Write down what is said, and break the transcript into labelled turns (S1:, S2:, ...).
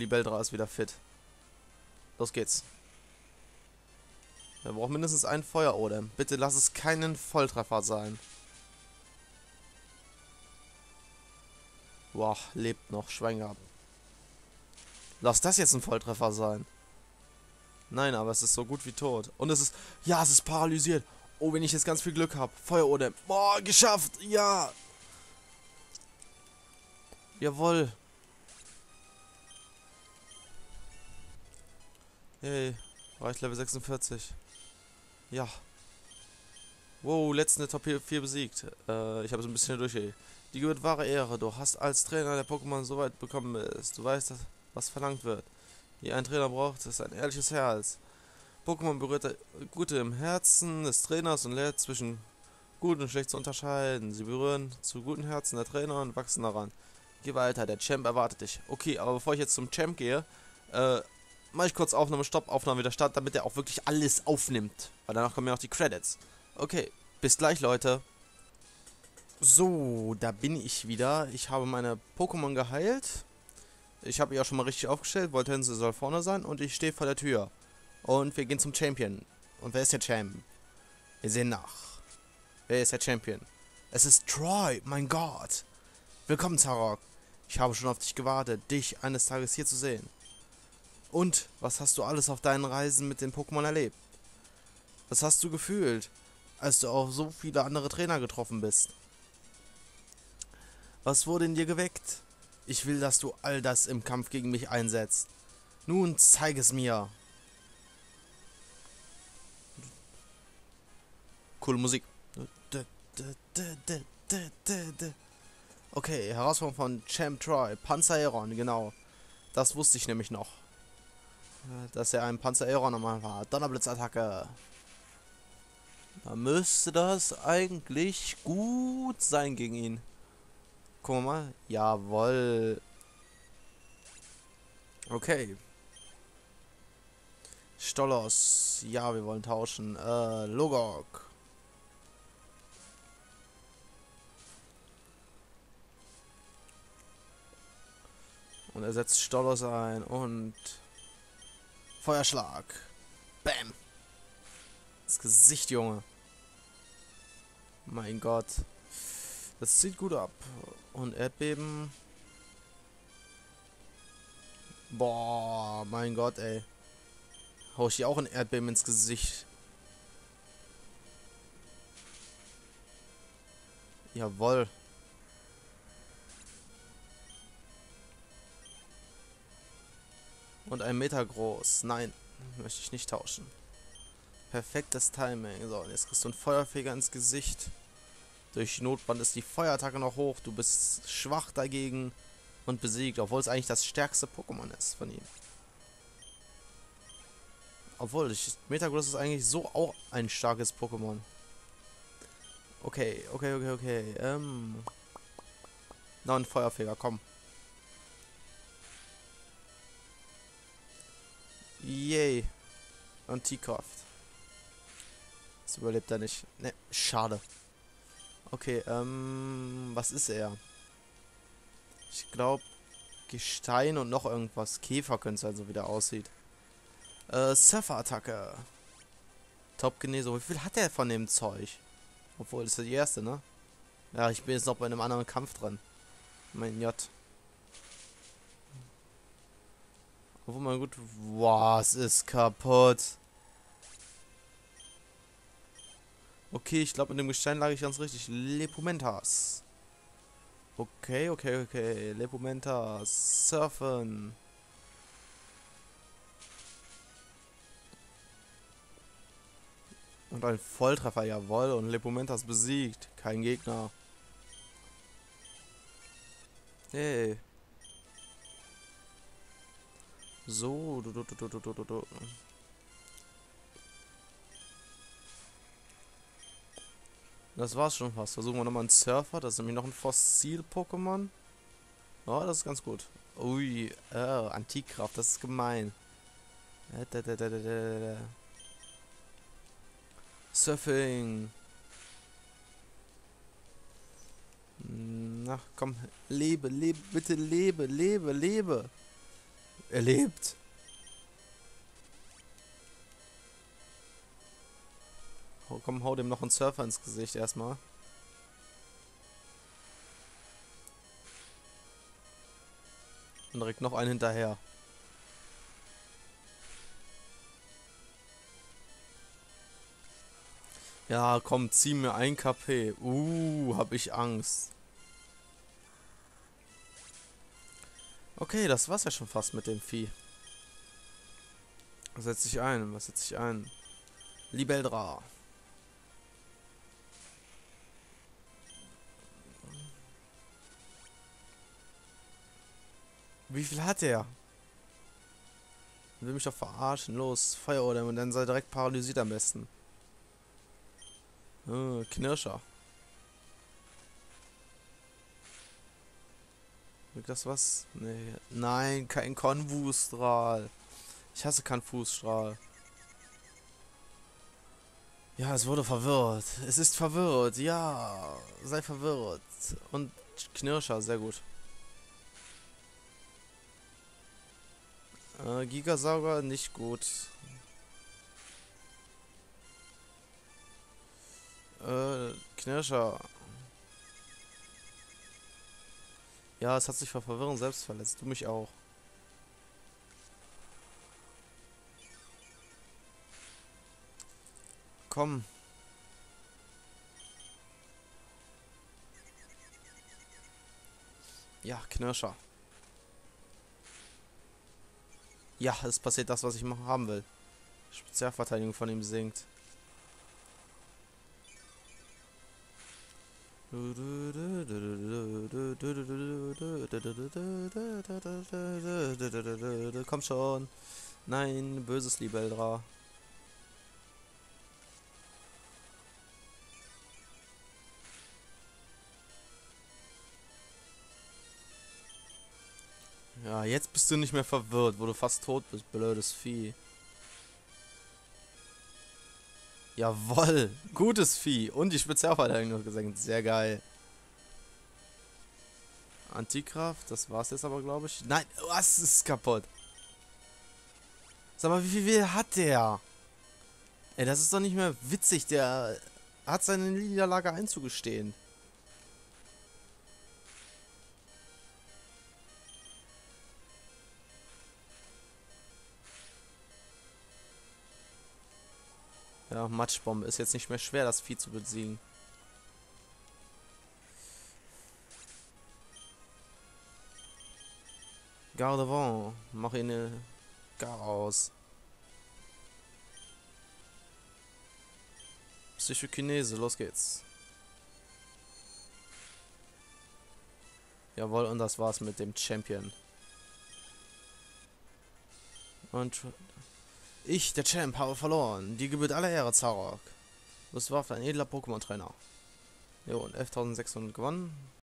S1: Die Beldra ist wieder fit. Los geht's. Wir brauchen mindestens ein Feuerodem. Bitte lass es keinen Volltreffer sein. Boah, lebt noch, Schwein gehabt. Lass das jetzt ein Volltreffer sein. Nein, aber es ist so gut wie tot. Und es ist... Ja, es ist paralysiert. Oh, wenn ich jetzt ganz viel Glück habe. Feuerodem. Boah, geschafft. Ja. Jawohl. Hey, war ich Level 46. Ja. Wow, letzte Top 4 besiegt. Äh, ich habe so ein bisschen durch. Die gebührt wahre Ehre. Du hast als Trainer der Pokémon so weit bekommen bist. Du weißt, was verlangt wird. Wie ein Trainer braucht, ist ein ehrliches Herz. Pokémon berührt Gute im Herzen des Trainers und lehrt zwischen gut und schlecht zu unterscheiden. Sie berühren zu guten Herzen der Trainer und wachsen daran. Geh weiter, der Champ erwartet dich. Okay, aber bevor ich jetzt zum Champ gehe, äh, mache ich kurz Aufnahme, Stopp, Aufnahme wieder Start, damit er auch wirklich alles aufnimmt. Weil danach kommen ja auch die Credits. Okay, bis gleich, Leute. So, da bin ich wieder. Ich habe meine Pokémon geheilt. Ich habe ja schon mal richtig aufgestellt. Voltense soll vorne sein und ich stehe vor der Tür. Und wir gehen zum Champion. Und wer ist der Champ? Wir sehen nach. Wer ist der Champion? Es ist Troy, mein Gott. Willkommen, Zarok. Ich habe schon auf dich gewartet, dich eines Tages hier zu sehen. Und was hast du alles auf deinen Reisen mit den Pokémon erlebt? Was hast du gefühlt, als du auf so viele andere Trainer getroffen bist? Was wurde in dir geweckt? Ich will, dass du all das im Kampf gegen mich einsetzt. Nun zeig es mir. Coole Musik. Okay, Herausforderung von Champ Troy. Panzer genau. Das wusste ich nämlich noch. Dass er ein Panzer nochmal war. Donnerblitzattacke. Da müsste das eigentlich gut sein gegen ihn. Guck mal. Jawoll. Okay. Stollos. Ja, wir wollen tauschen. Äh, Logok. Und er setzt Stollos ein und Feuerschlag. Bam. Das Gesicht, Junge. Mein Gott. Das sieht gut ab. Und Erdbeben. Boah, mein Gott, ey. Hau ich hier auch ein Erdbeben ins Gesicht. Jawoll. Und ein Meter groß. Nein, möchte ich nicht tauschen. Perfektes Timing. So, jetzt kriegst du einen Feuerfeger ins Gesicht. Durch Notband ist die Feuerattacke noch hoch. Du bist schwach dagegen und besiegt, obwohl es eigentlich das stärkste Pokémon ist von ihm. Obwohl, Metagross ist eigentlich so auch ein starkes Pokémon. Okay, okay, okay, okay. Ähm. Noch ein Feuerfeger, komm. Yay. Antikraft. Das überlebt er nicht. Ne, schade. Okay, ähm, was ist er? Ich glaube, Gestein und noch irgendwas. Käfer könnte es also wieder aussieht. Äh, Surfer-Attacke. Top-Genesung. Wie viel hat er von dem Zeug? Obwohl, das ist die erste, ne? Ja, ich bin jetzt noch bei einem anderen Kampf dran. Mein J. Obwohl man gut... Boah, es ist kaputt. Okay, ich glaube, mit dem Gestein lag ich ganz richtig. Lepumentas. Okay, okay, okay. Lepumentas. Surfen. Und ein Volltreffer, jawohl. Und Lepumentas besiegt. Kein Gegner. Hey. So, du, du, du, du, du, du, du. Das war's schon fast. Versuchen wir nochmal einen Surfer. Das ist nämlich noch ein Fossil-Pokémon. Oh, das ist ganz gut. Ui, oh, Antikkraft, das ist gemein. Surfing. Na, komm, lebe, lebe, bitte lebe, lebe, lebe. Er lebt. Oh, komm, hau dem noch einen Surfer ins Gesicht erstmal. Und direkt noch einen hinterher. Ja, komm, zieh mir ein KP. Uh, hab ich Angst. Okay, das war's ja schon fast mit dem Vieh. Was setze ich ein? Was setze ich ein? Libeldra. Wie viel hat er? Will mich doch verarschen. Los, Feuer und dann sei direkt paralysiert am besten. Oh, Knirscher. Wirkt das was? Nee. Nein, kein Konfustrahl. Ich hasse keinen Fußstrahl. Ja, es wurde verwirrt. Es ist verwirrt. Ja, sei verwirrt. Und Knirscher, sehr gut. Äh, Gigasauger, nicht gut. Äh, Knirscher. Ja, es hat sich vor Verwirrung selbst verletzt. Du mich auch. Komm. Ja, Knirscher. Ja, es passiert das, was ich haben will. Spezialverteidigung von ihm sinkt. Komm schon. Nein, böses Libeldra. Ja, jetzt bist du nicht mehr verwirrt, wo du fast tot bist, blödes Vieh. Jawoll, gutes Vieh. Und die Spezialverteidigung noch gesenkt. Sehr geil. Antikraft, das war's jetzt aber, glaube ich. Nein, was ist kaputt? Sag mal, wie viel hat der? Ey, das ist doch nicht mehr witzig. Der hat seine Niederlage einzugestehen. Ja, Matschbombe ist jetzt nicht mehr schwer, das Vieh zu besiegen. Gardevant, mach ihn eine Gar aus. Psychokinese, los geht's. Jawohl, und das war's mit dem Champion. Und ich, der Champ, habe verloren. Die gebührt aller Ehre, Zarok. Das war ein edler Pokémon-Trainer. Jo, und 11.600 gewonnen.